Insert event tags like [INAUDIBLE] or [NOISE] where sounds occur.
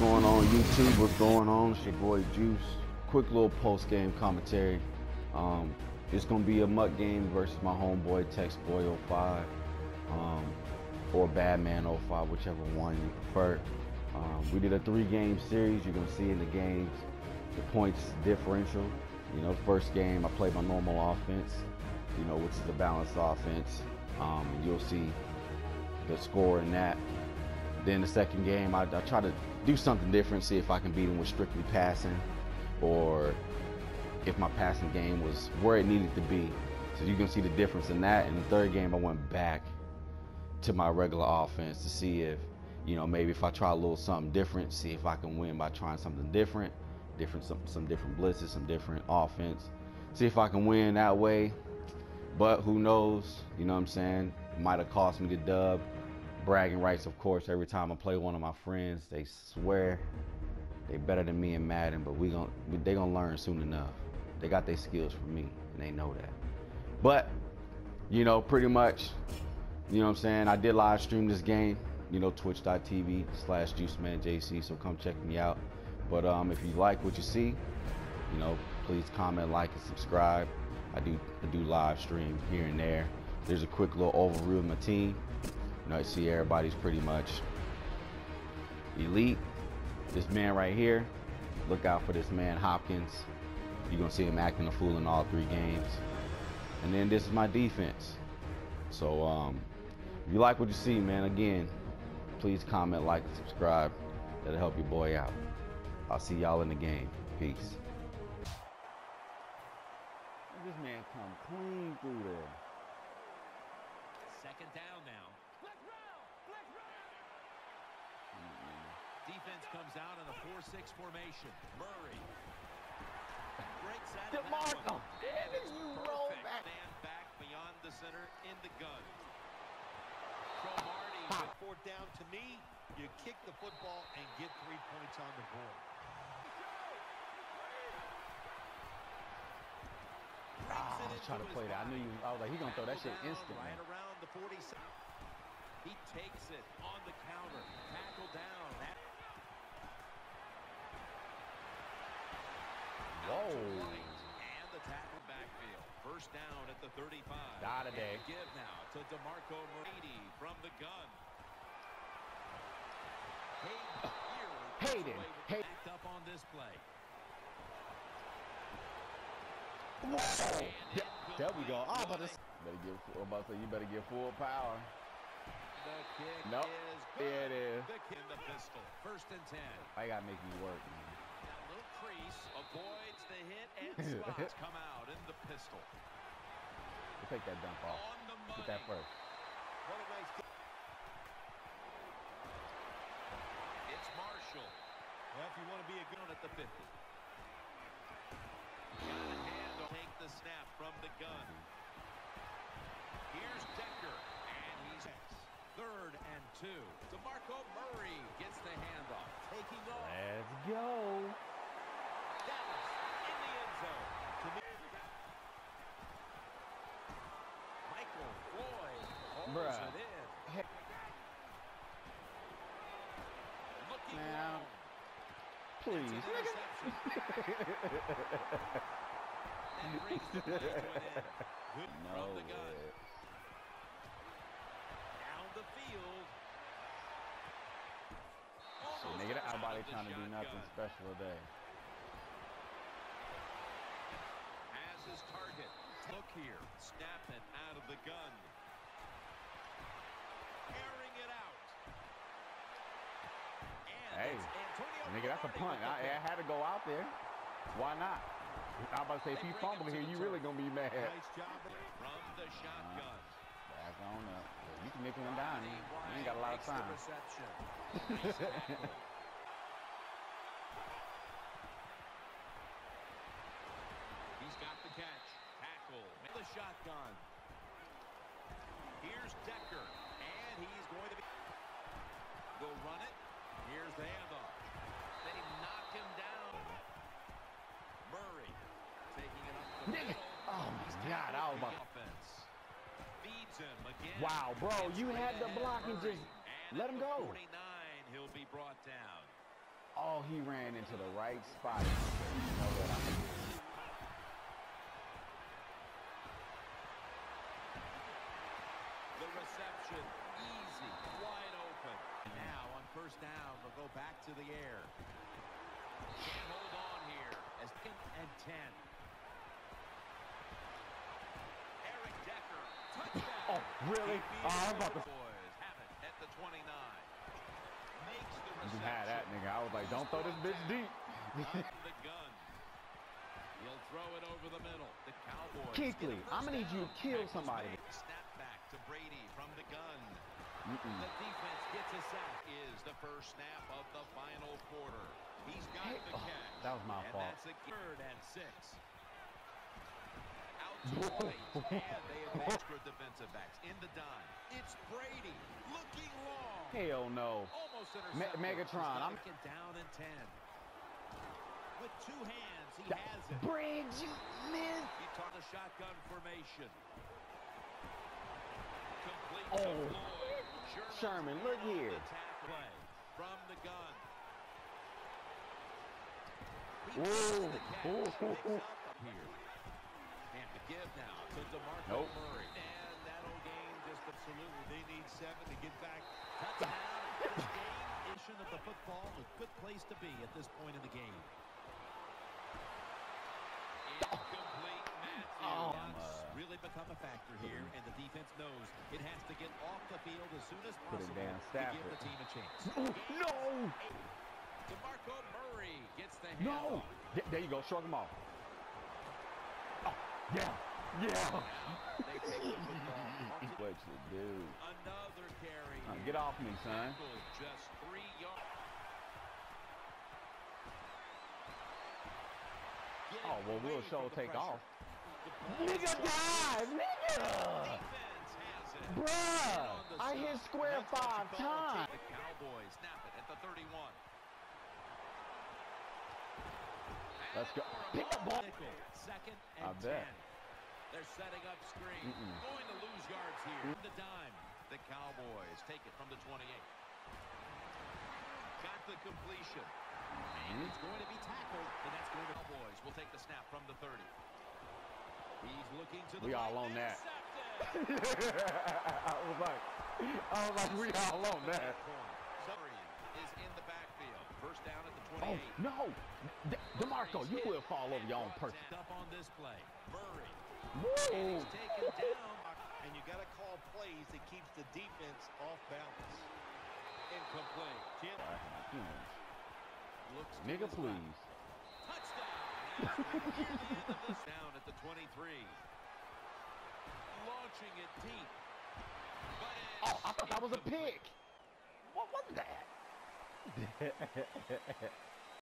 going on YouTube? What's going on? It's your boy Juice. Quick little post game commentary. Um, it's gonna be a MUT game versus my homeboy Tex Boy 05 um, or Badman 05, whichever one you prefer. Um, we did a three game series. You're gonna see in the games the points differential. You know, first game I played my normal offense, you know, which is a balanced offense. Um, you'll see the score in that. Then the second game, I, I try to do something different, see if I can beat him with strictly passing, or if my passing game was where it needed to be. So you can see the difference in that. In the third game, I went back to my regular offense to see if, you know, maybe if I try a little something different, see if I can win by trying something different, different some, some different blitzes, some different offense. See if I can win that way. But who knows? You know what I'm saying? Might have cost me the dub bragging rights, of course. Every time I play one of my friends, they swear they better than me in Madden, but we gon' they gonna learn soon enough. They got their skills from me, and they know that. But you know, pretty much, you know what I'm saying. I did live stream this game, you know, twitch.tv slash juicemanjc. So come check me out. But um, if you like what you see, you know, please comment, like, and subscribe. I do I do live stream here and there. There's a quick little overview of my team. Know, I see everybody's pretty much elite. This man right here, look out for this man Hopkins. You're gonna see him acting a fool in all three games. And then this is my defense. So um, if you like what you see, man, again, please comment, like, and subscribe. That'll help your boy out. I'll see y'all in the game. Peace. This man come clean through there. Second down now. Defense comes out in a 4-6 formation. Murray breaks out DeMarco, damn And it, it's you roll back. Man back beyond the center in the gun. Cromartie with fourth down to me. You kick the football and get three points on the board. Ah, I was trying to play that. I knew you. I was like, he gonna throw that shit instantly. Right around the 47. He takes it on the counter. Tackle down. That Whoa. to right. And the tackle backfield. First down at the 35. Not a day. And give now to DeMarco Murray from the gun. Hayden Hayden. away with Hay- backed up on this play. Whoa. There we go. Oh, but Incomplete. better give. I'm about to say you better give full power. The kick Nope. is There good. it is. The kick in the pistol. First and 10. I gotta make you work, man. That little crease avoids the hit and [LAUGHS] slots come out in the pistol. Take that dump off. On the money. Get that first. What a nice kick. It's Marshall. Well, if you want to be a good one at the 50. Got a hand to take the snap from the gun. Here's Decker, and he's third and two. DeMarco Murray gets the handoff, taking off. Let's go. Dallas in the end zone. To me, Michael Floyd holds Bruh. it in. Heck. Looking Now, long. Please. It's an interception. That brings the play to an end. Good No from the gun. way. Down the field. So nigga, that out nobody trying to do nothing shotgun. special today. Has his target. Look here. Snap it out of the gun. Airing it out. Hey, Nigga, that's a punt. I, I had to go out there. Why not? I'm about to say, if bring fumble here, you really gonna be mad. Nice job from the shotgun. Back on up. You can nickel him down. You you ain't got a lot of time. [LAUGHS] He's got the catch. Tackle. The shotgun. Here's Decker. And he's going to be... Will run it. Here's the handoff. Then he knocked him down. Murray taking it up the middle. Oh my God, tackled I was the about- offense. Feeds him again. Wow, bro, you had the block and just And let him go. 49, he'll be brought down. Oh, he ran into the right spot. You know what I mean? The reception, first down, they'll go back to the air. Can't hold on here as 10 and 10. Eric Decker, oh, touchdown. Oh, really? Oh, I'm about to- Boys have it at the 29. Makes the You had that, nigga. I was like, don't throw this bitch deep. On the gun. He'll throw it over the middle. The Cowboys. Kuechly, get a I'm gonna need you to kill somebody. Snap back to Brady from the gun. Mm-mm. The defense gets a sack. Is the first snap of the final quarter. He's got Hey, the oh, catch. that was my and fault. That's a third and six. Out to [LAUGHS] the right, and they have extra defensive backs in the dime. It's Brady looking long. Hell no. Almost Me- Megatron, I'm- down in 10. With two hands, he That- has it. You missed. He taught the shotgun formation. Complete Oh. Sherman, look here. from the gun. Ooh. makes the catch. Ooh. Here. And to give now to DeMarco Nope. Murray. And that'll gain just absolutely. They need seven to get back. Touchdown. [LAUGHS] Game of the football. A good place to be at this point in the game. Oh. Incomplete Matthews. Oh. Really become a factor here, and the defense knows it has to get off the field as soon as Put it possible down, to give the team a chance. [LAUGHS] Oh, no. DeMarco Murray gets the hand No. off. Yeah, there you go. Shrug him off. Oh, yeah. Yeah. They take the football. off to What you do? Another carry. Get off me, son. Tackled Just three yards. Oh, well, we'll show take pressure. off. The Nigga dive, nigga. Defense has it. Bruh, I hit square That's what you five times. The Cowboys snap it at the 31. Let's go. Pick up ball. Second and I 10. bet. They're setting up screen. Mm-mm. Going to lose yards here. The dime. The Cowboys take it from the 28. Got the completion. And Mhm. it's going to be tackled. And that's going to Cowboys. will take the snap from the 30. He's looking to the We all on that. [LAUGHS] I was like, I was like, we all on that. In the backfield. First down at the Oh no, De- Demarco, you will fall over your own person. Up on this play. Murray. Woo. He's taken down. and you got to call plays that keeps the defense off balance. Incomplete. Jim looks Nigga, his please. left. Touchdown. As we near the end of this down at the 23. Launching it deep. But Oh, I thought that was a incomplete. pick. What was that? [LAUGHS]